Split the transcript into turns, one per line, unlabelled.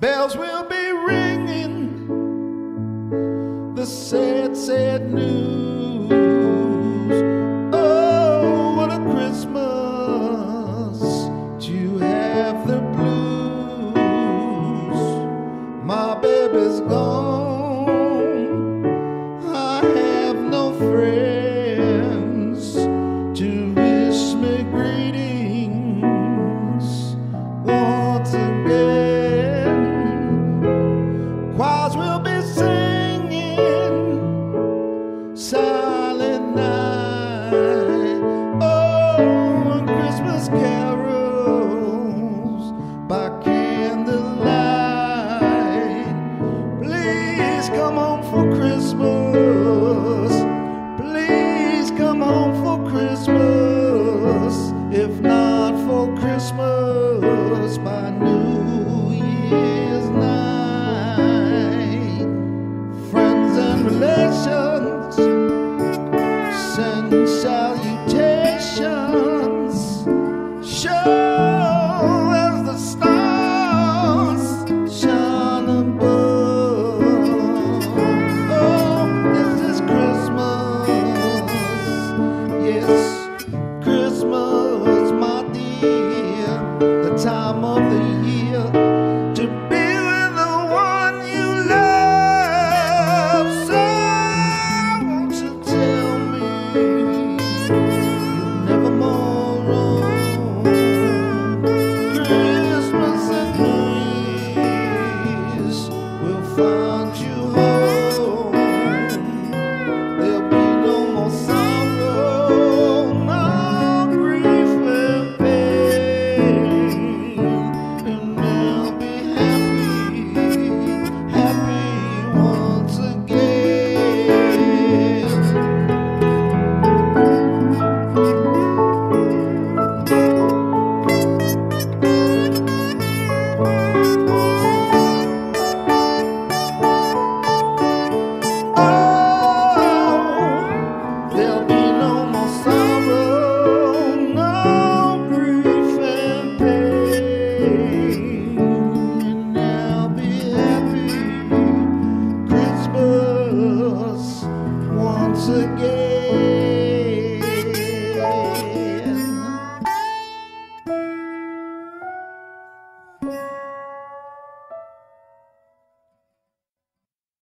Bells will be ringing the sad, sad news. Christmas. Please come home for Christmas. If not for Christmas, by New Year's night. Friends and relations time of the year to be with the one you love. So won't you tell me you'll never more roam? Christmas and Year's will find you home.